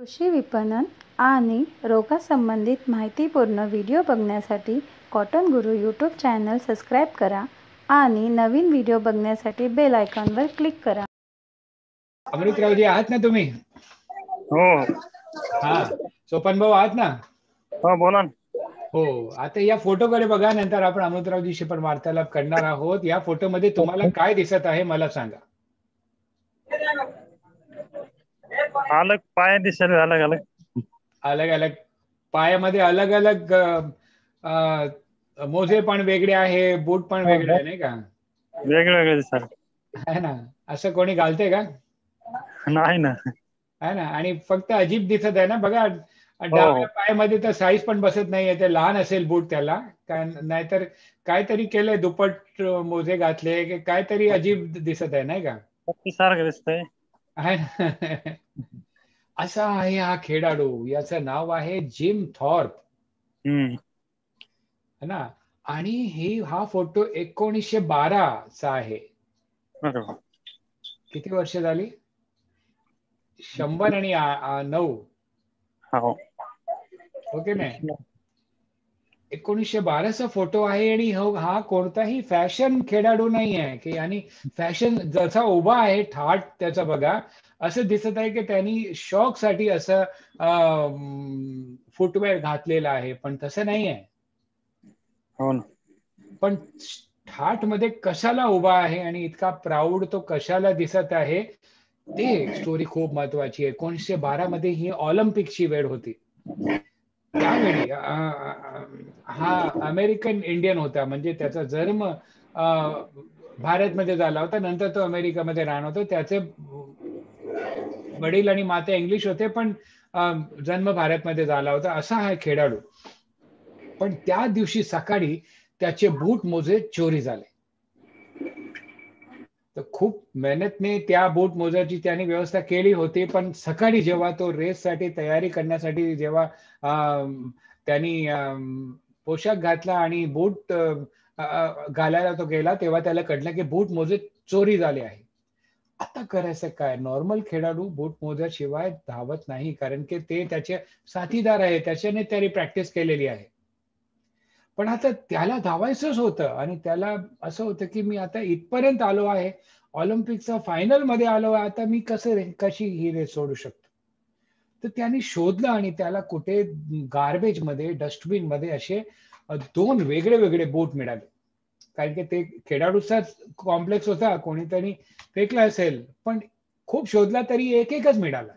कृषी विपणन आणि रोगासंबंधित माहितीपूर्ण व्हिडिओ बघण्यासाठी कॉटन गुरु यूट्यूब चॅनल सबस्क्राईब करा आणि नवीन व्हिडिओ बघण्यासाठी बेल आयकॉनवर क्लिक करा. अमृतरावजी आहात ना तुम्ही? हो. हा. सोपन भाऊ आहात ना? हो बोला ना. हो. आता या फोटोकडे बघा नंतर आपण अमृतरावजीशी पण वार्तालाप करणार आहोत. या फोटोमध्ये तुम्हाला काय दिसत आहे मला सांगा. अलग पाय दिसेल अलग अलग. अलग अलग. पायामध्ये अलग अलग मोजे पण वेगळे आहे बूट पण वेगळे आहे नाही का? वेगळे वेगळे दिसाल है ना? असं कोणी घालते का? नाही ना. है ना? आणि फक्त अजीब दिसत आहे ना बघा. डाव्या पायामध्ये तर साईज पण बसत नाहीये ते लहान असेल बूट त्याला. काय नाहीतर काहीतरी केलंय दुप्पट मोजे घातले की काहीतरी अजीब दिसत आहे नाही का? सारखं दिसतंय. आहे असा आहे हा खेळाडू. याचं नाव आहे जिम थॉर्प. हम्म. है ना? आणि हे हा फोटो एकोणीसशे बारा चा आहे. किती वर्ष झाली? शंभर आणि नऊ. हो. ओके नाही एकोणीसशे बाराचा फोटो आहे आणि हो- हा कोणताही फॅशन खेळाडू नाही आहे. की आणि फॅशन जसा उभा आहे ठाट त्याचा बघा. असं दिसत आहे की त्यांनी शॉकसाठी असं फुटवेअर घातलेलं आहे. पण तसं नाही आहे. हो ना. पण ठाटमध्ये कशाला उभा आहे आणि इतका प्राऊड तो कशाला दिसत आहे ते स्टोरी खूप महत्वाची आहे. एकोणीसशे बारा मध्ये ही ऑलिम्पिकची वेळ होती. त्यावेळी हा अमेरिकन इंडियन होता म्हणजे त्याचा जन्म अं, भारतमध्ये झाला होता नंतर तो अमेरिकामध्ये राहणार होता. त्याचे वडील आणि माते इंग्लिश होते पण जन्म जन्म भारतमध्ये झाला होता. असा हा खेळाडू. पण त्या दिवशी सकाळी त्याचे बूट मोजे चोरी झाले. तर खूप मेहनतने त्या बूट मोजाची त्याने व्यवस्था केली होती पण सकाळी जेव्हा तो रेससाठी तयारी करण्यासाठी जेव्हा अं, त्यांनी अं, पोशाख घातला आणि बूट घालायला तो गेला तेव्हा त्याला कळलं की बूट मोजे चोरी झाले आहे. आता करायचं काय? नॉर्मल खेळाडू बूट मोज्याशिवाय धावत नाही कारण की ते त्याचे साथीदार आहे त्याच्याने त्याने प्रॅक्टिस केलेली आहे. पण आता त्याला धावायचंच होतं आणि त्याला असं होतं की मी आता इथपर्यंत आलो आहे ऑलिम्पिकचा फायनलमध्ये आलो आहे आता मी कसं कशी ही रेस सोडू शकतो? तर त्यांनी शोधलं आणि त्याला कुठे गार्बेजमध्ये डस्टबिनमध्ये असे दोन वेगळे वेगळे बोट मिळाले. कारण की ते खेळाडूचाच कॉम्प्लेक्स होता कोणीतरी फेकला असेल पण खूप शोधला तरी एक एकच मिळाला.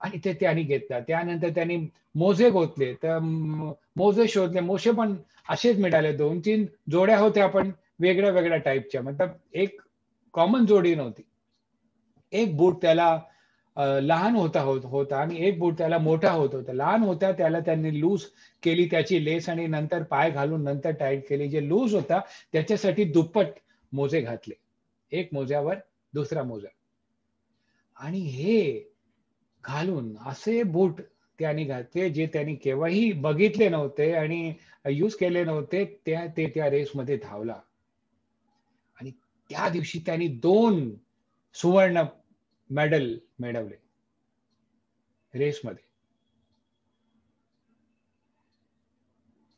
आणि ते त्यांनी घेतला. त्यानंतर त्यांनी मोजे गोतले. तर मोजे शोधले. मोशे पण असेच मिळाले. दोन तीन जोड्या होत्या पण वेगळ्या वेगळ्या टाईपच्या मतलब एक कॉमन जोडी नव्हती. एक बूट त्याला लहान होता होत होता आणि एक बूट त्याला मोठा होत होता. लहान होता त्याला त्यांनी लूज केली त्याची लेस आणि नंतर पाय घालून नंतर टाईट केली. जे लूज होता त्याच्यासाठी दुप्पट मोजे घातले. एक मोज्यावर दुसरा मोजा. आणि हे घालून असे बूट त्यांनी घातले जे त्यांनी केव्हाही बघितले नव्हते आणि यूज केले नव्हते त्या ते त्या रेसमध्ये धावला. आणि त्या दिवशी त्यांनी दोन सुवर्ण मेडल मिळवले. रेसमध्ये.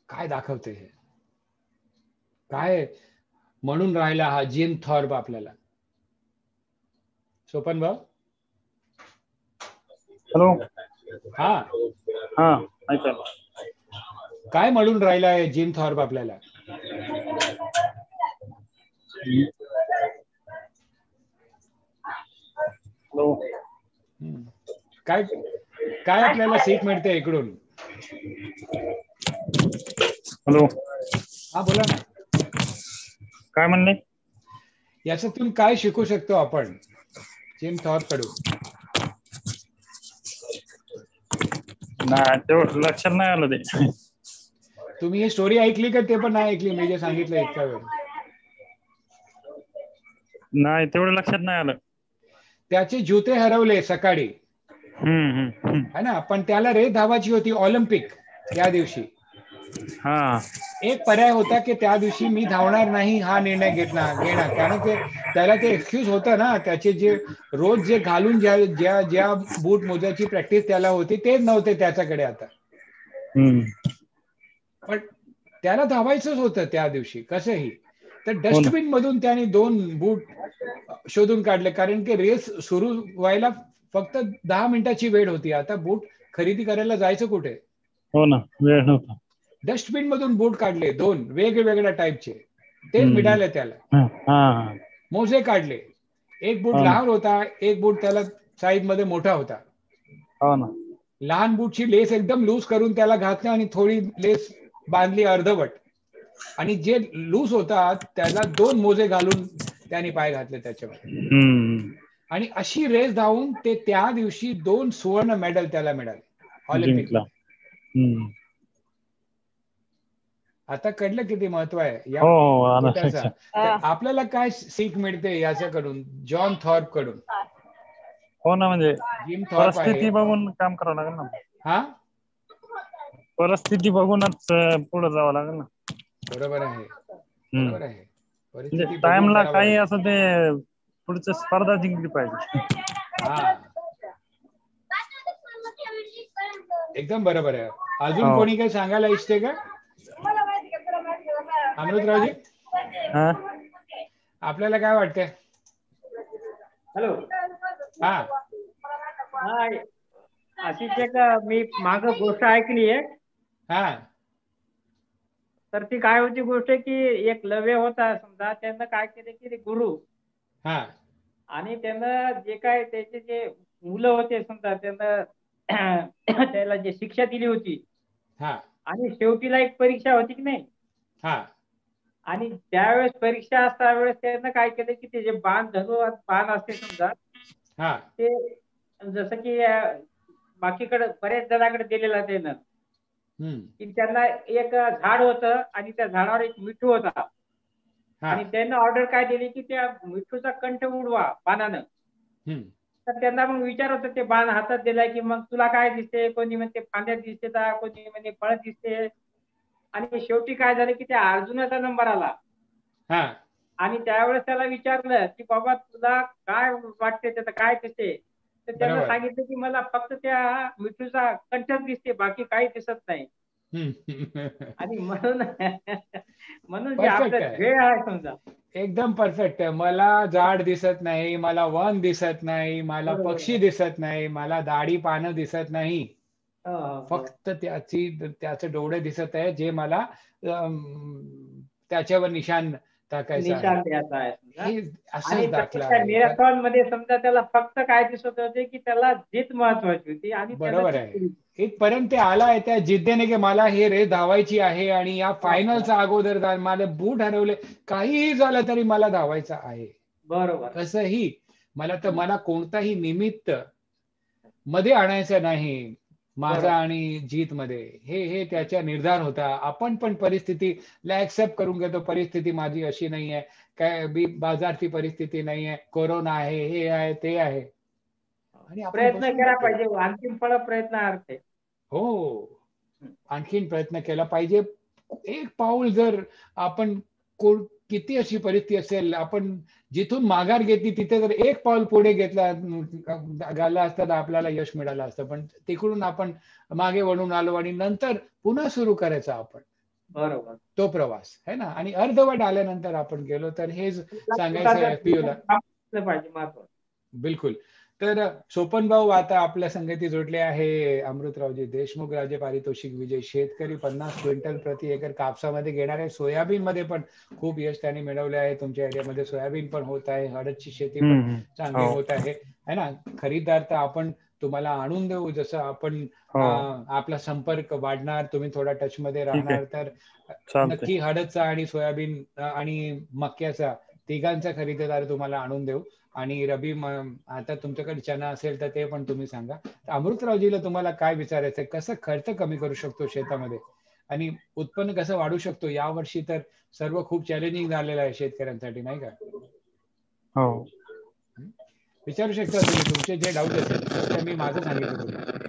काय दाखवते हे? काय? म्हणून राहिला हा जिम थॉर्प आपल्याला. सोपन भाऊ? हॅलो. हा. हा काय म्हणून राहिला आहे जिम थॉर्प आपल्याला? हॅलो हम्म. काय काय आपल्याला सीख मिळते इकडून? हॅलो. हा बोला ना. काय म्हणले? याच्यातून काय शिकू शकतो आपण? जिम थॉर्पकडून. नाही लक्षात नाही आलं ते. तुम्ही ही स्टोरी ऐकली का? ते पण नाही ऐकली. मी जे सांगितलं इतका वेळ नाही तेवढं लक्षात नाही आलं. त्याचे जुते हरवले सकाळी. है ना? पण त्याला रेस धावाची होती ऑलिम्पिक त्या दिवशी. हा. एक पर्याय होता की त्या दिवशी मी धावणार नाही हा निर्णय घेतला घेणार. कारण ते त्याला ते एक्सक्यूज होतं ना त्याचे जे रोज जे घालून ज्या ज्या ज्या बूट मोजाची प्रॅक्टिस त्याला होती तेच नव्हते त्याच्याकडे आता. पण त्याला धावायचंच होतं त्या दिवशी कसंही. तर डस्टबिन मधून त्याने दोन बूट शोधून काढले. कारण की रेस सुरू व्हायला फक्त दहा मिनिटाची वेळ होती. आता बूट खरेदी करायला जायचं कुठे? हो ना. वेळ नव्हता. डस्टबिन मधून बूट काढले दोन वेगवेगळ्या टाईपचे. ते. मिळाले त्याला. हा हा मोजे काढले. एक बूट हा. लहान होता एक बूट त्याला साईजमध्ये मोठा होता. हो ना. लहान बूटची लेस एकदम लूज करून त्याला घातली आणि थोडी लेस बांधली अर्धवट. आणि जे लूज होता त्याला दोन मोजे घालून त्याने पाय घातले त्याच्यावर. हम्म. आणि अशी रेस धावून ते त्या दिवशी दोन सुवर्ण मेडल त्याला मिळाले. ऑलिम्पिक. जिंकला. हम्म. आता कळलं किती महत्त्व आहे? या हो आपल्याला काय सीख मिळते याच्याकडून? जॉन थॉर्पकडून हो ना म्हणजे जिम थॉर्प परिस्थिती बघून काम करावं लागेल ना. हा? परिस्थिती बघूनच पुढे जावं लागेल ना. बरोबर आहे. हम्म. बरोबर आहे. परिस्थिती म्हणजे टाइमला करावं काही. असं ते पुढचं स्पर्धा जिंकली पाहिजे. हा. एकदम बरोबर आहे. अजून हो. कोणी काही सांगायला इच्छते का? अमृतरावजी? हा? आपल्याला काय वाटतंय? हॅलो. हा. हा अशीच एक मी माग गोष्ट ऐकली आहे. हा. तर ती काय होती गोष्ट की एक लव्य होता समजा त्यानं काय केले की ते गुरु. हा. आणि त्यानं जे काय त्याचे जे मुलं होते समजा त्यानं त्याला जे शिक्षा दिली होती. हा. आणि शेवटीला एक परीक्षा होती की नाही? हा. आणि त्यावेळेस परीक्षा असता वेळेस त्यानं काय केलं की ते जे बाण धनु बाण असते समजा हा. ते जसं की बाकीकडे बऱ्याच जणांकडे दिलेला त्यानं. की त्यांना एक झाड होतं आणि त्या झाडावर एक मिठू होता. आणि त्यांना ऑर्डर काय दिली की त्या मिठूचा कंठ उडवा बाणानं. तर त्यांना मग विचार होता ते बाण हातात दिलाय की मग तुला काय दिसते कोणी म्हणते फांद्या दिसते का? कोणी म्हणे फळ दिसते. आणि शेवटी काय झालं की त्या अर्जुनाचा नंबर आला. आणि त्यावेळेस त्याला विचारलं की बाबा तुला काय वाटते त्याचं काय दिसते तर त्यानं. सांगितलं की मला फक्त त्या मिठूचा कंठच दिसते बाकी काही दिसत नाही. आणि म्हणून म्हणून जे Perfect आपलं आहे. समजा एकदम परफेक्ट आहे मला झाड दिसत नाही मला वन दिसत नाही मला. पक्षी दिसत नाही मला दाढी पानं दिसत नाही हो, हो, हो. फक्त त्याची त्याचे डोळे दिसत आहे जे मला त्याच्यावर निशान टाकायचं आहे. आहे आहे. marathon मध्ये समजा त्याला फक्त काय दिसत होते की त्याला जीत महत्वाची होती आणि बरोबर आहे. इथपर्यंत ते आलाय त्या जिद्दीने की मला हे रेस धावायची आहे आणि या फायनलचा अगोदर मला बूट हरवले. काहीही झालं तरी मला धावायचं आहे. बरोबर. कसंही मला तर मला कोणताही निमित्त मध्ये आणायचं नाही. माझा. आणि जीत मध्ये हे हे त्याचा निर्धार होता. आपण पण परिस्थितीला ऍक्सेप्ट करून घेतो. परिस्थिती माझी अशी नाही आहे काय बी बाजारची परिस्थिती नाही आहे कोरोना आहे हे आहे ते आहे. आणि प्रयत्न केला. पाहिजे. प्रयत्नार्थ आहे. हो. आणखीन प्रयत्न केला पाहिजे. एक पाऊल जर आपण किती अशी परिस्थिती असेल? आपण जिथून माघार घेतली तिथे जर एक पाऊल पुढे घेतला घाला असता तर आपल्याला यश मिळालं असतं. पण तिकडून आपण मागे वळून आलो आणि नंतर पुन्हा सुरू करायचा आपण. बरोबर. तो प्रवास है ना? आणि अर्धवट आल्यानंतर आपण गेलो तर हेच सांगायचं बिलकुल. तर सोपन भाऊ आता आपल्या संगती जोडले आहे अमृतरावजी देशमुख राज्य पारितोषिक विजय. शेतकरी पन्नास क्विंटल प्रति एकर कापसामध्ये घेणार आहे. सोयाबीन मध्ये पण खूप यश त्यांनी मिळवले आहे. तुमच्या एरियामध्ये सोयाबीन पण होत आहे. हळदची शेती पण. चांगली हो. होत आहे. है ना? खरीदार तर आपण तुम्हाला आणून देऊ. जसं आपण हो. आपला संपर्क वाढणार तुम्ही थोडा टच मध्ये. राहणार तर नक्की हळदचा आणि सोयाबीन आणि मक्याचा तिघांचा खरेदीदार तुम्हाला आणून देऊ. आणि रबी आता तुमच्याकडे चना असेल तर ते पण तुम्ही सांगा. तर अमृतरावजीला तुम्हाला काय विचारायचं कसं खर्च कमी करू शकतो शेतामध्ये? आणि उत्पन्न कसं वाढू शकतो? यावर्षी तर सर्व खूप चॅलेंजिंग झालेलं आहे शेतकऱ्यांसाठी नाही का? हो. विचारू शकता तुम्ही? तुमचे जे डाऊट असेल ते मी माझं सांगितलं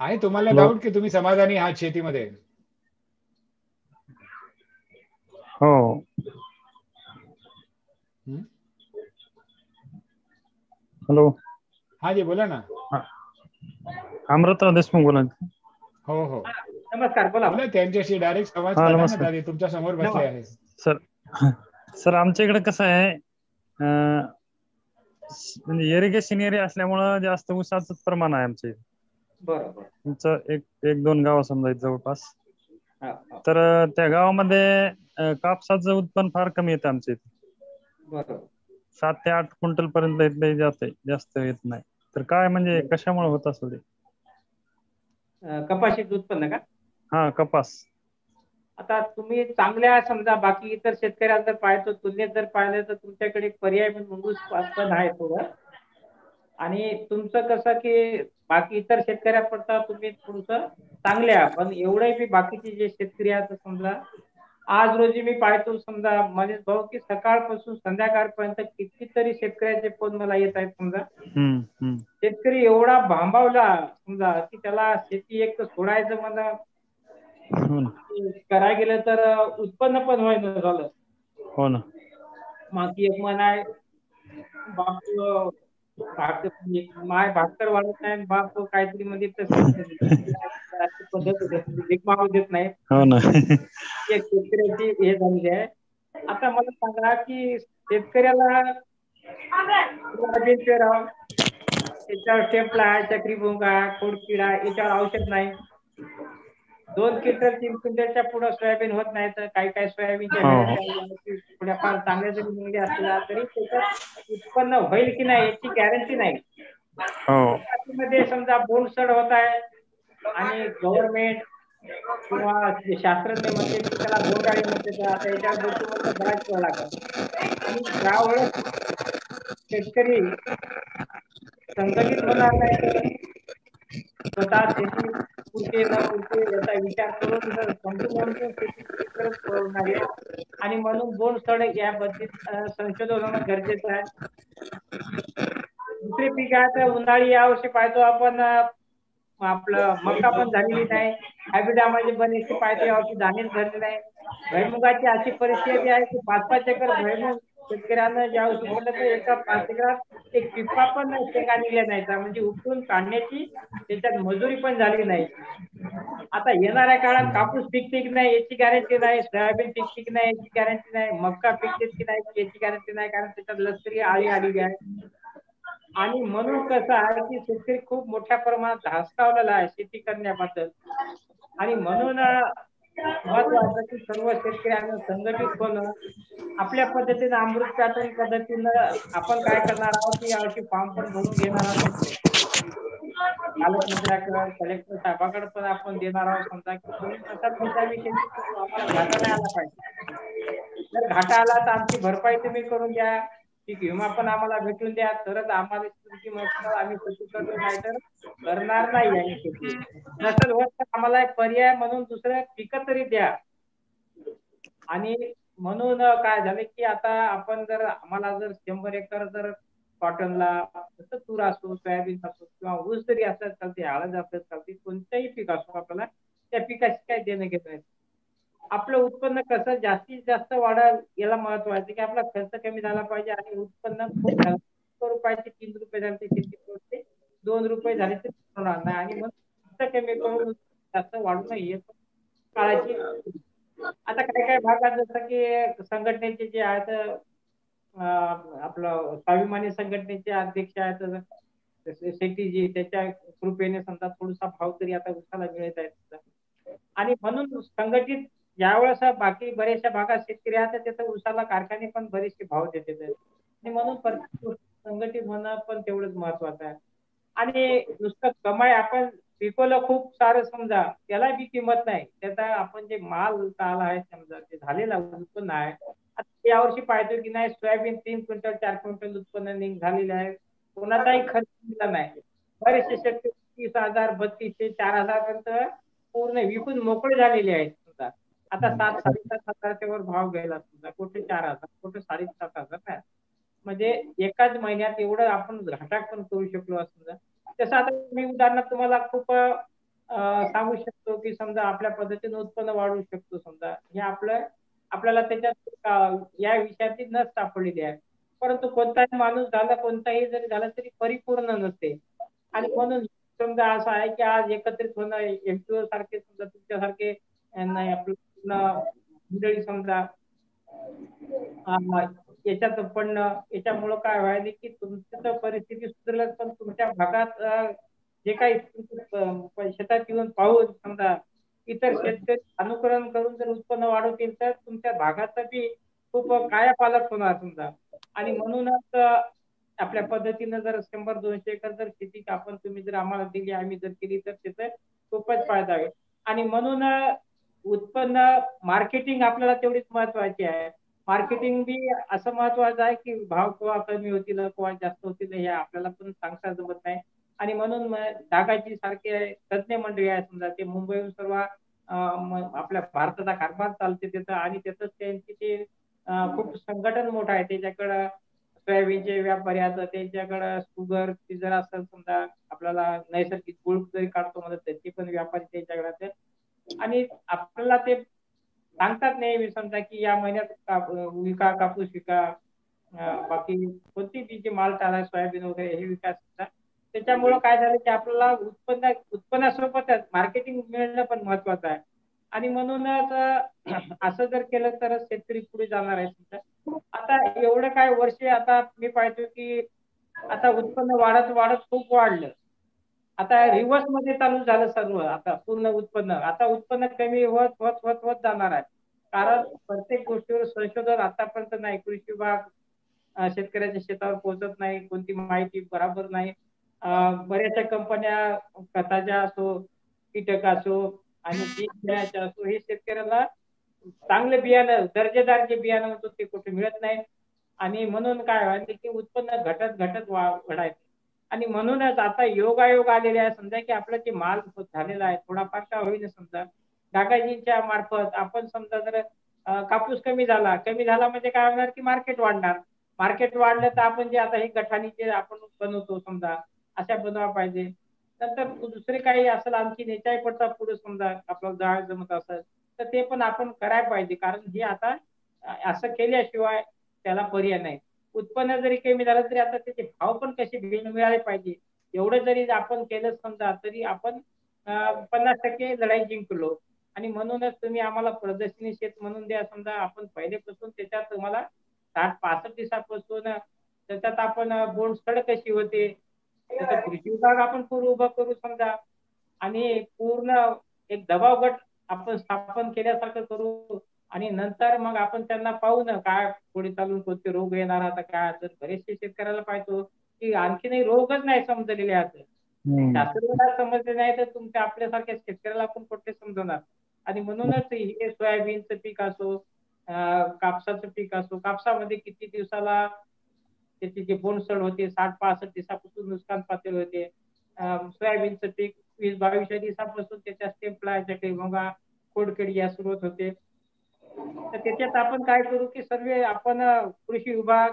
आहे तुम्हाला हॅलो. डाऊट की तुम्ही समाधानी आहात शेतीमध्ये? हो. हं? हॅलो. हा जी बोला ना. अमृतराव देशमुख बोला हो हो. नमस्कार बोला. बोला त्यांच्याशी डायरेक्ट संवाद हा, साधा ना तुमच्यासमोर बसले आहे. सर सर आमच्या इकडे कसं आहे म्हणजे इरिगेशन एरिया असल्यामुळं जास्त ऊसाचं प्रमाण आहे आमच्या इथे. बरोबर. तुमचं एक एक दोन गाव समजा जवळपास. तर त्या गावामध्ये कापसाचं उत्पन्न फार कमी येतं आमच्या इथे. सात ते आठ क्विंटल पर्यंत इथले जाते जास्त येत नाही. तर काय म्हणजे कशामुळे होत असेल ते? कपाशीचं उत्पन्न का? हा कपास. आता तुम्ही चांगल्या समजा बाकी इतर शेतकऱ्यांना जर पाहतो तुलनेत जर पाहिलं तर तुमच्याकडे पर्याय म्हणून पण आहे थोडं. आणि तुमचं कसं की बाकी इतर शेतकऱ्यापर्यंत तुम्ही थोडस चांगले आहात. पण एवढे बी बाकीचे जे शेतकरी आहेत समजा आज रोजी मी पाहतो समजा मनीष भाऊ की सकाळपासून संध्याकाळपर्यंत कितीतरी शेतकऱ्याचे फोन मला येत आहेत समजा. शेतकरी एवढा भांबावला समजा की त्याला शेती एक तर सोडायचं मला हो करायला गेलं तर उत्पन्न पण व्हायला झालं. हो ना. माती एक म्हण आहे. म्हणजे माय भाकर वाढत नाही बाप काहीतरी म्हणजे पद्धत देत नाही. हो शेतकऱ्याची हे झालेली आहे. आता मला सांगा की शेतकऱ्याला त्याच्यावर टेम्पला आहे चक्री भोंगा खोडकिडा याच्यावर औषध नाही. दोन क्विंटल तीन क्विंटलच्या पुढे सोयाबीन होत नाही तर काही काही सोयाबीनच्या हो. थोड्याफार चांगल्या जरी निवडी असल्या तरी त्याच्यात उत्पन्न होईल की नाही याची गॅरंटी नाही. हो. मध्ये समजा बोंडसड होत आहे आणि गव्हर्नमेंट किंवा शास्त्रज्ञ म्हणते की त्याला बोंडाळी म्हणते तर आता याच्यावर डॉक्युमेंट बराच वेळ लागत. आणि त्यावेळेस शेतकरी संघटित होणार नाही तर स्वतः शेती पुरते याचा विचार करून जर समजून आणि म्हणून बोंडसड याबद्दल संशोधन होणं गरजेचं आहे दुसरे पीक आहे तर उन्हाळी यावर्षी पाहतो आपण आपलं मका पण झालेली नाही. हायब्रिडामध्ये बरेचसे पाहिजे यावर्षी दाणेच धरले नाही. भैमुगाची अशी परिस्थिती आहे की पाच पाच एकर भैमुग शेतकऱ्यांना ज्या बोललं तर एका पाच एकरात एक पिपा पण शेंगा निघल्या नाही म्हणजे उपटून काढण्याची त्याच्यात मजुरी पण झाली नाही. आता येणाऱ्या काळात कापूस पिकते पीक नाही याची गॅरंटी नाही सोयाबीन पीक पीक नाही याची गॅरंटी नाही मक्का पिकते की नाही याची गॅरंटी नाही कारण त्याच्यात लष्करी आळी आलेली आहे. आणि म्हणून कसं आहे की शेतकरी खूप मोठ्या प्रमाणात धास्तावलेला आहे शेती करण्याबद्दल. आणि म्हणून महत्वाचं की सर्व शेतकऱ्यांना संघटित होणं आपल्या पद्धतीनं अमृत पॅटर्न पद्धतीनं आपण काय करणार आहोत की यावर्षी फॉर्म पण भरून घेणार आहोत. पालकमंत्र्याकडे कलेक्टर साहेबाकडे पण आपण देणार आहोत. समजा की विषयी आम्हाला घाटा नाही आला पाहिजे. जर घाटा आला तर आमची भरपाई तुम्ही करून द्या. पीक विमा पण आम्हाला भेटून द्या. तरच आम्हाला तुमची मस्त आम्ही शेती करतो नाही तर करणार नाही आम्ही शेती नसल होत तर आम्हाला एक पर्याय म्हणून दुसरं पीक तरी द्या. आणि म्हणून काय झालं की आता आपण जर आम्हाला जर शंभर एकर जर कॉटनला जसं तूर असो सोयाबीन असो किंवा ऊस जरी असत चालते हळद असत चालते कोणतंही पीक असो आपल्याला त्या पिकाशी काय देणं घेत नाही आपलं उत्पन्न कसं जास्तीत जास्त वाढेल याला महत्त्व आहे. की आपला खर्च कमी झाला पाहिजे आणि उत्पन्न खूप झालं. रुपयाचे तीन रुपये झाले ते शेती पोहोचते दोन रुपये झाले ते होणार नाही. आणि मग खर्च कमी करून जास्त वाढू नये. काळाची आता काही काही भागात जसं की संघटनेचे जे आहेत आपलं स्वाभिमानी संघटनेचे अध्यक्ष आहेत शेट्टीजी त्याच्या कृपेने समजा थोडासा भाव तरी आता उसाला मिळत आहे. आणि म्हणून संघटित यावेळेस बाकी बऱ्याचशा भागात शेतकरी आहेत त्याचा उसाला कारखाने पण बरेचसे भाव देते आणि म्हणून प्रत्येक गोष्ट संघटित होणं पण तेवढंच महत्वाचं आहे. आणि नुसतं कमाई आपण पिकवलं खूप सारं समजा त्याला बी किंमत नाही. त्याचा आपण जे माल आला आहे समजा ते झालेला उत्पन्न आहे आता यावर्षी पाहतो की नाही सोयाबीन तीन क्विंटल चार क्विंटल उत्पन्न निघ झालेलं आहे. कोणाचाही खर्च दिला नाही. बरेचसे शेतकरी तीस हजार बत्तीसशे चार हजार पर्यंत पूर्ण विकून मोकळे झालेले आहेत. आता सात साडेसात हजाराच्या वर भाव गेला समजा कुठे चार हजार कुठे साडेसात हजार आहे. म्हणजे एकाच महिन्यात एवढं आपण घाटा पण करू शकलो समजा. तसं आता मी उदाहरणार्थ तुम्हाला खूप सांगू शकतो की समजा आपल्या पद्धतीने उत्पन्न वाढवू शकतो समजा. हे आपलं आपल्याला त्याच्यात या विषयाची नस सापडलेली आहे परंतु कोणताही माणूस झाला कोणताही जरी झाला तरी परिपूर्ण नसते. आणि म्हणून समजा असं आहे की आज एकत्रित होणं एमपीओ सारखे समजा तुमच्यासारखे अं, नाही आपलं मंडळी समजा याच्यात पण याच्यामुळं काय व्हायला की तुमचं परिस्थिती सुधारलं पण तुमच्या भागात जे काही शेतात येऊन पाहून समजा इतर शेतकरी अनुकरण करून जर उत्पन्न वाढवतील तर तुमच्या भागाचा बी खूप कायापालट होणार समजा. आणि म्हणूनच आपल्या पद्धतीनं जर शंभर दोनशे एकर जर शेती आपण तुम्ही जर आम्हाला दिली आम्ही जर केली तर त्याचा खूपच फायदा आहे आणि म्हणून उत्पन्न मार्केटिंग आपल्याला तेवढीच महत्वाची आहे. मार्केटिंग बी असं महत्वाचं आहे की भाव केव्हा कमी होतील केव्हा जास्त होतील हे आपल्याला पण सांगता जमत नाही. आणि म्हणून म- डागाची सारखे तज्ञ मंडळी आहे समजा ते मुंबईहून सर्व आपल्या भारताचा कारभार चालते त्याचा आणि त्याच त्यांची ते खूप संघटन मोठं आहे. त्याच्याकडं सोयाबीनचे व्यापारी असतात त्यांच्याकडं शुगर जर असेल समजा आपल्याला नैसर्गिक गुळ जरी काढतो म्हणजे त्याचे पण व्यापारी त्यांच्याकडे आणि आपल्याला ते सांगतात नेहमी समजा की या महिन्यात काप- विका कापूस विका बाकी कोणती बी जे माल टाळा सोयाबीन वगैरे हे विकास त्याच्यामुळं काय झालं की आपल्याला उत्पन्न उत्पन्नासोबतच मार्केटिंग मिळणं पण महत्वाचं आहे. आणि म्हणूनच असं जर केलं तर शेतकरी पुढे जाणार आहे आता एवढं काय वर्षे आता मी पाहतो की आता उत्पन्न वाढत वाढत खूप वाढलं. आता रिव्हर्समध्ये चालू झालं सर्व. आता पूर्ण उत्पन्न. आता उत्पन्न कमी होत होत होत होत जाणार आहे. कारण प्रत्येक गोष्टीवर संशोधन आतापर्यंत नाही. कृषी विभाग शेतकऱ्याच्या शेतावर पोहोचत नाही. कोणती माहिती बराबर नाही. बऱ्याचशा कंपन्या खताच्या असो कीटक असो आणि बी बियाण्याच्या असो हे शेतकऱ्याला चांगले बियाणं दर्जेदार जे बियाणं होतं ते कुठे मिळत नाही. आणि म्हणून काय व्हायचं की उत्पन्न घटत घटत वाढायचं. आणि म्हणूनच आता योगायोग आलेले आहे समजा की आपला जे माल झालेला आहे थोडाफार का होईना समजा. डागाजींच्या मार्फत आपण समजा जर कापूस कमी झाला कमी झाला म्हणजे काय होणार की मार्केट वाढणार. मार्केट वाढलं तर आपण जे आता हे गठाणी जे आपण बनवतो समजा अशा बनवा पाहिजे. नंतर दुसरे काही असेल आणखी नेचाई पडतात पुढे समजा आपलं जाळ जमत असेल तर ते पण आपण करायला पाहिजे. कारण हे आता असं केल्याशिवाय त्याला पर्याय नाही. उत्पन्न जरी कमी झालं तरी आता त्याचे भाव पण कसे मिळाले पाहिजे? एवढं जरी आपण केलं समजा तरी आपण पन्नास टक्के लढाई जिंकलो. आणि म्हणूनच तुम्ही आम्हाला प्रदर्शनी शेत म्हणून द्या. समजा आपण पहिलेपासून त्याच्यात तुम्हाला साठ पासष्ट दिवसापासून त्याच्यात आपण बोंड सड कशी होते? कृषी विभाग आपण पूर्ण उभा करू समजा. आणि पूर्ण एक दबाव गट आपण स्थापन केल्यासारखं करू. आणि नंतर मग आपण त्यांना पाहू ना काय पुढे चालून कोणते रोग येणार आता काय तर बरेचसे शेतकऱ्याला पाहतो की आणखीनही रोगच नाही समजलेले हम्म. शास्त्रज्ञाला समजले नाही तर तुमच्या आपल्यासारख्या शेतकऱ्याला आपण कुठे समजवणार आणि म्हणूनच हे सोयाबीनचं पीक असो कापसाचं पीक असो कापसामध्ये किती दिवसाला त्याची जे बोंडसड होते साठ पासष्ट दिवसापासून नुकसान पातळी होते. सोयाबीनचं पीक वीस बावीसच्या दिवसापासून त्याच्या स्टेपला काही मग खोडकिडी या सुरुवात होते. तर त्याच्यात आपण काय करू की सर्व आपण कृषी विभाग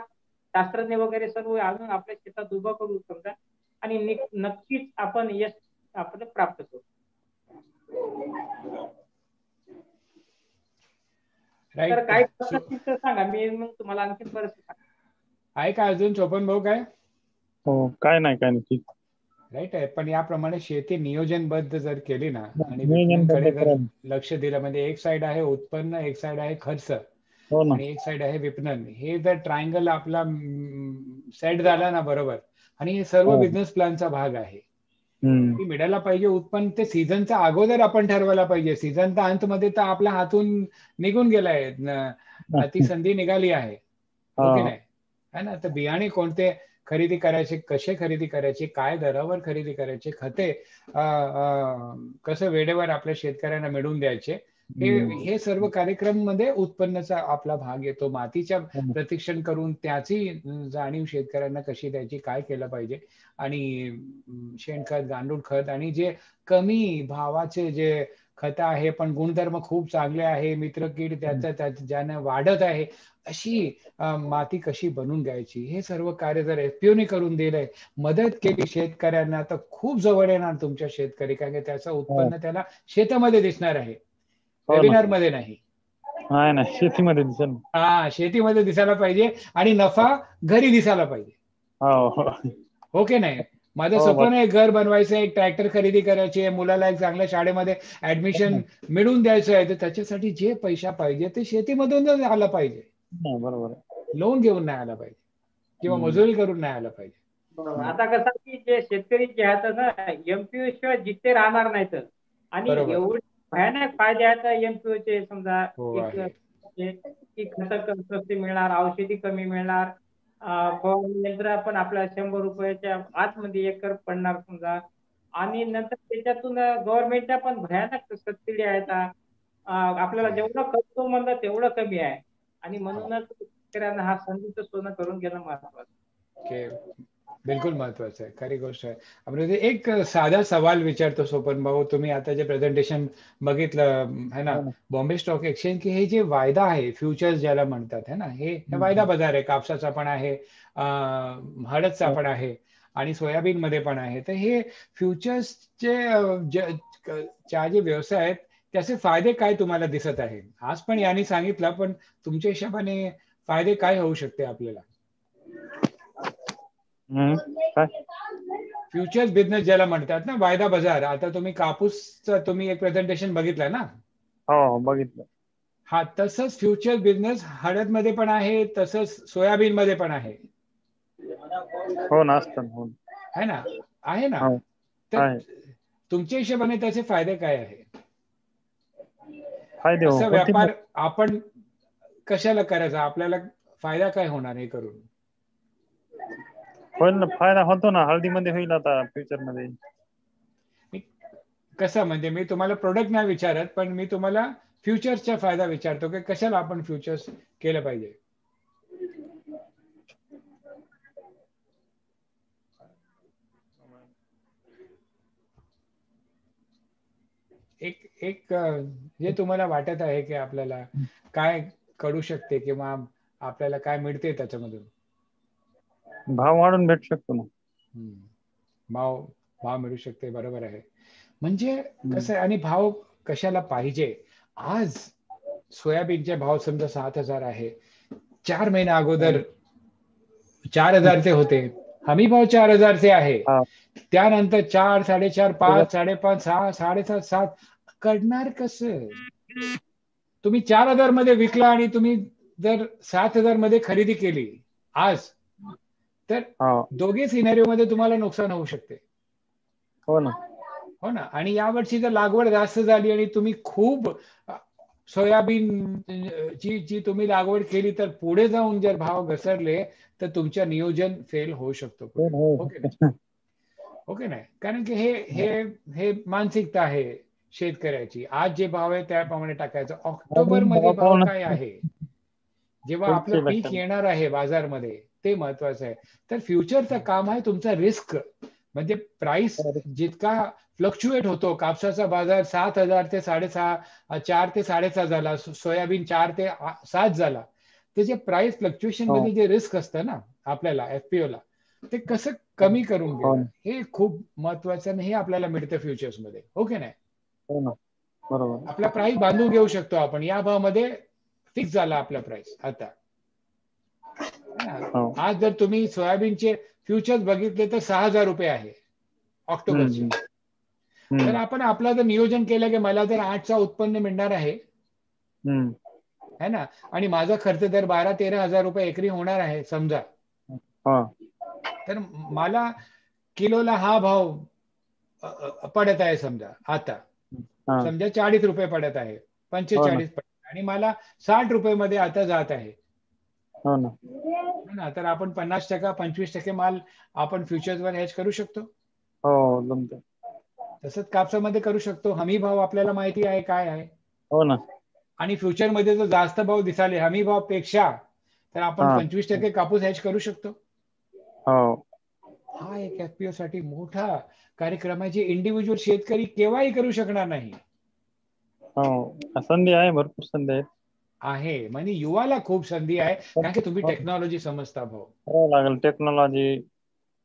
शास्त्रज्ञ वगैरे सर्व आणून आपल्या शेतात उभं करू समजा. आणि नक्कीच आपण यश आपण प्राप्त करू. तर तर सांगा. मी मग तुम्हाला आणखी परत सांगतो. आहे का अजून चोपन भाऊ काय? हो काय नाही काय नाही. राईट आहे. पण याप्रमाणे शेती नियोजनबद्ध जर केली ना आणि जर. लक्ष दिलं म्हणजे एक साइड आहे उत्पन्न एक साइड आहे खर्च हो आणि एक साइड आहे विपणन. हे जर ट्रायंगल आपला सेट झाला ना बरोबर आणि हे सर्व हो. बिझनेस प्लॅनचा भाग आहे. मिळायला पाहिजे उत्पन्न ते सीझनच्या अगोदर आपण ठरवायला पाहिजे. सीझनच्या अंतमध्ये तर आपल्या हातून निघून गेलाय ती संधी निघाली आहे. हो. हा. नाही? है ना? तर बियाणे कोणते? खरेदी करायचे कसे खरेदी करायचे काय दरावर खरेदी करायचे खते कसं वेळेवर आपल्या शेतकऱ्यांना मिळवून द्यायचे हे सर्व कार्यक्रममध्ये उत्पन्नाचा आपला भाग येतो मातीच्या हम्म. प्रशिक्षण करून त्याची जाणीव शेतकऱ्यांना कशी द्यायची काय केलं पाहिजे आणि शेणखत गांडूळ खत आणि जे कमी भावाचे जे खत आहे पण गुणधर्म खूप चांगले आहे मित्र कीड त्याचं त्या- ज्यानं वाढत आहे अशी माती कशी बनवून घ्यायची? हे सर्व कार्य जर एफपीओने करून दिलंय मदत केली शेतकऱ्यांना तर खूप जवळ येणार तुमच्या शेतकरी कारण की त्याचं उत्पन्न त्याला शेतामध्ये दिसणार आहे. हो. वेबिनारमध्ये नाही. शेतीमध्ये दिसेल. हा शेतीमध्ये दिसायला पाहिजे आणि नफा घरी दिसायला पाहिजे. हो हो. हो की नाही? माझं हो, स्वप्न आहे घर बनवायचं आहे एक ट्रॅक्टर खरेदी करायची आहे मुलाला एक चांगल्या शाळेमध्ये ऍडमिशन मिळवून द्यायचं आहे तर त्याच्यासाठी जे पैसा पाहिजे ते शेतीमधूनच आला पाहिजे बरोबर आहे. लोन घेऊन नाही आला पाहिजे किंवा. मजुरी करून नाही आला पाहिजे बरोबर. आता कसं की जे शेतकरी जे आहेत ना एमपीओ शिवाय जिथे राहणार नाहीत आणि. एवढे भयानक फायदे आहेत एमपीओ चे समजा हो. म्हणजे की खत मिळणार औषधी कमी मिळणार फवारणी यंत्र पण आपल्या शंभर रुपयाच्या आतमध्ये एकर पडणार समजा. आणि नंतर त्याच्यातून गव्हर्नमेंटच्या पण भयानक सबसिडी आहेत आपल्याला जेवढं करतो म्हणलं तेवढं कमी आहे. आणि म्हणूनच शेतकऱ्यांना हा संधीचं सोनं करून घेणं महत्वाचं. बिलकुल महत्वाचं आहे. खरी गोष्ट आहे. आपण एक साधा सवाल विचारतो सोपन भाऊ. तुम्ही आता जे प्रेझेंटेशन बघितलं है ना? हो ना. बॉम्बे स्टॉक एक्सचेंज की हे जे वायदा आहे फ्युचर्स ज्याला म्हणतात है ना? हे हे. वायदा बाजार आहे. कापसाचा पण आहे हळदचा पण आहे आणि सोयाबीन मध्ये पण आहे. तर हे फ्युचर्सचे अं, जे क- च्या जे व्यवसाय आहेत त्याचे फायदे काय तुम्हाला दिसत आहे आज पण यांनी सांगितलं पण तुमच्या हिशोबाने फायदे काय होऊ शकते आपल्याला? फ्युचर्स बिझनेस ज्याला म्हणतात ना वायदा बाजार. आता तुम्ही कापूसचं तुम्ही एक प्रेझेंटेशन बघितलं ना? हो बघितलं. हा तसंच फ्युचर बिझनेस हळदमध्ये पण आहे तसंच सोयाबीन मध्ये पण आहे. हो ना असतं ना, हो ना. ना? आहे ना? हो, तर आहे. तुमच्या हिशोबाने त्याचे फायदे काय आहे? फायदे हो. व्यापार आपण कशाला करायचा? आपल्याला फायदा काय होणार हे करून? पण फायदा होतो ना हळदीमध्ये होईल आता फ्युचरमध्ये. कसं म्हणजे मी तुम्हाला प्रोडक्ट नाही विचारत पण मी तुम्हाला फ्युचर्सचा फायदा विचारतो की कशाला आपण फ्युचर्स केलं पाहिजे. एक एक जे तुम्हाला वाटत आहे की आपल्याला काय कळू शकते किंवा आपल्याला काय मिळते त्याच्यामधून? भाव वाढून भेटू शकतो ना. भाव भाव मिळू शकते बरोबर आहे. म्हणजे कसं आहे आणि भाव कशाला पाहिजे? आज सोयाबीनचे भाव समजा सात हजार आहे. चार महिन्या अगोदर चार हजारचे होते. हमी भाव चार हजारचे आहे. त्यानंतर चार साडेचार पाच साडेपाच सहा साडेसात सात. करणार कसं? तुम्ही चार हजारमध्ये विकला आणि तुम्ही जर सात हजारमध्ये खरेदी केली आज तर दोघे सिनेरिओ मध्ये तुम्हाला नुकसान होऊ शकते. हो ना. हो ना. आणि यावर्षी जर लागवड जास्त झाली आणि तुम्ही खूप सोयाबीन ची जी तुम्ही लागवड केली तर पुढे जाऊन जर भाव घसरले तर तुमच्या नियोजन फेल होऊ शकतो हो, हो. हो की नाही? कारण की हे हे हे मानसिकता आहे शेतकऱ्याची. आज जे भाव आहे त्याप्रमाणे टाकायचं. ऑक्टोबरमध्ये भाव काय आहे? जेव्हा आपलं पीक. येणार आहे बाजारमध्ये ते महत्वाचं आहे. तर फ्युचरचं काम आहे तुमचा रिस्क. म्हणजे प्राइस जितका फ्लक्च्युएट होतो कापसाचा बाजार सात हजार ते साडेसहा चार ते साडेसहा झाला सोयाबीन चार ते सात झाला. त्याचे प्राइस फ्लक्च्युएशनमध्ये जे रिस्क असतं ना आपल्याला एफपीओ ला ते कसं कमी करून हो. घेणं हे खूप महत्वाचं आणि हे आपल्याला मिळतं फ्युचर्समध्ये. हो की नाही? हो ना. बरोबर. आपला प्राइस बांधून घेऊ शकतो आपण. या भावामध्ये फिक्स झाला आपला प्राइस आता. हो. आज जर तुम्ही सोयाबीनचे फ्युचर्स बघितले तर सहा हजार रुपये आहे ऑक्टोबरचे. तर. आपण आपला जर नियोजन केलं की मला जर आठचा उत्पन्न मिळणार आहे. है ना? आणि माझा खर्च जर बारा तेरा हजार रुपये एकरी होणार आहे समजा. हा. तर मला किलोला हा भाव पडत आहे समजा आता. हा. समजा चाळीस रुपये पडत आहे पंचेचाळीस पडत. आणि मला साठ रुपये मध्ये आता जात आहे. हो ना. है ना तर आपण पन्नास टक्का पंचवीस टक्के माल आपण फ्युचर्सवर हॅच करू शकतो? हो तसंच कापसामध्ये करू शकतो. हमी भाव आपल्याला माहिती आहे काय आहे? हो ना. आणि फ्युचरमध्ये जर जास्त भाव दिसाले हमी भावपेक्षा तर आपण. पंचवीस टक्के कापूस हॅच करू शकतो? हो. हा एक एफपीओ साठी मोठा कार्यक्रम आहे जे इंडिव्हिज्युअल शेतकरी केव्हाही करू शकणार नाही. हो संधी आहे भरपूर संधी आहेत. आहे. म्हणजे युवाला खूप संधी आहे. कारण की तुम्ही टेक्नॉलॉजी समजता भाऊ. करावं लागेल. टेक्नॉलॉजी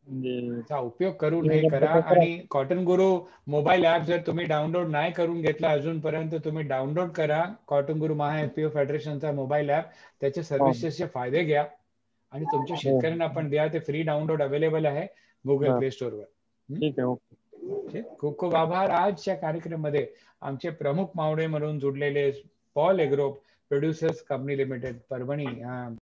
म्हणजे चा उपयोग करून हे करा. आणि कॉटन गुरु मोबाईल ऍप जर तुम्ही डाउनलोड नाही करून घेतला अजूनपर्यंत तुम्ही डाउनलोड करा. कॉटन गुरु महा एफपीओ फेडरेशनचा मोबाईल ऍप त्याच्या सर्व्हिसेसचे फायदे घ्या. आणि तुमच्या शेतकऱ्यांना पण द्या. ते फ्री डाउनलोड अवेलेबल आहे गुगल. प्ले ठीक. खूप खूप आभार. आजच्या कार्यक्रमामध्ये आमचे प्रमुख मावळे म्हणून जुडलेले Paul agro Producers Company Limited, Parvani. Um,